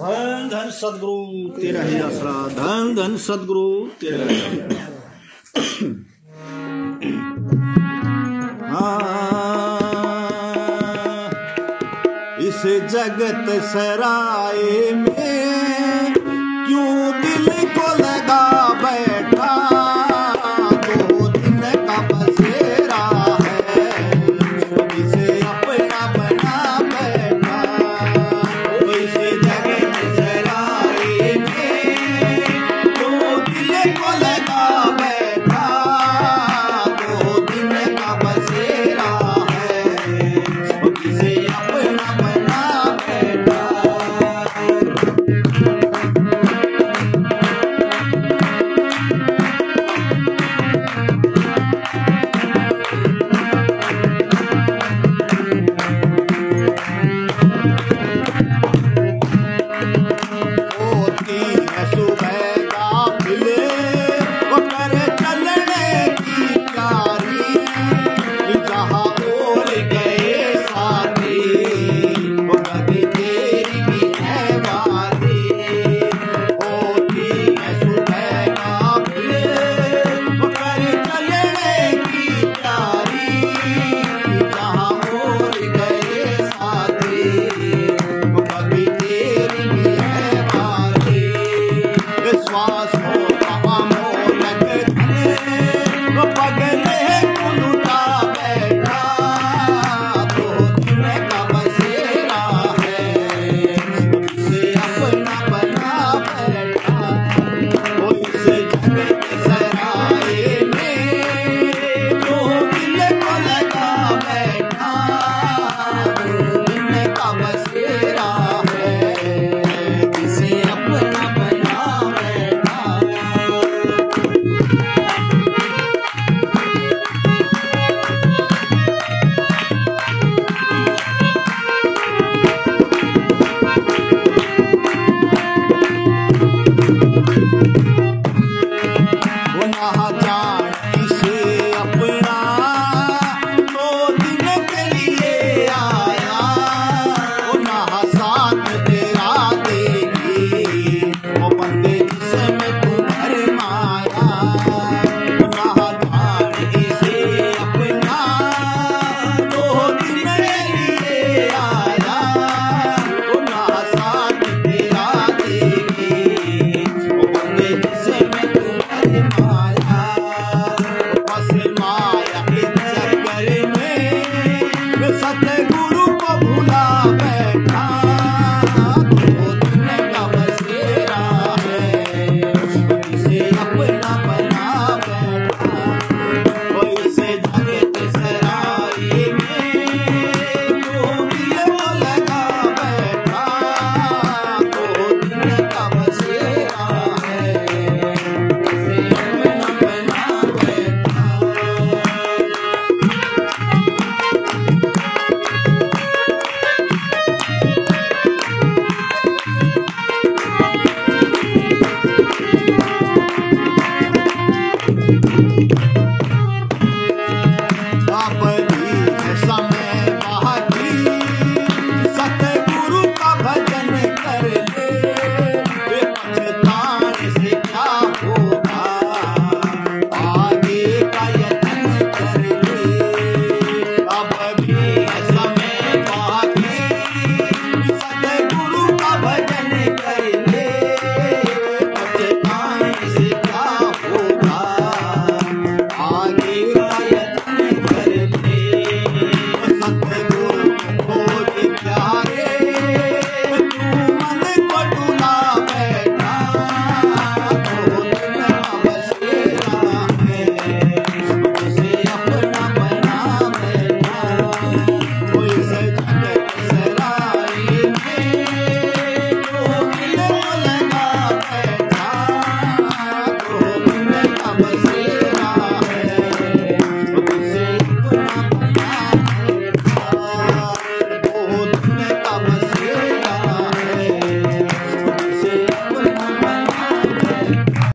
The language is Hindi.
धन धन सदगुरु, तेरा ही आसरा। धन धन सदगुरु, तेरा ही हाँ, इस जगत सराय में क्यों दिल पागल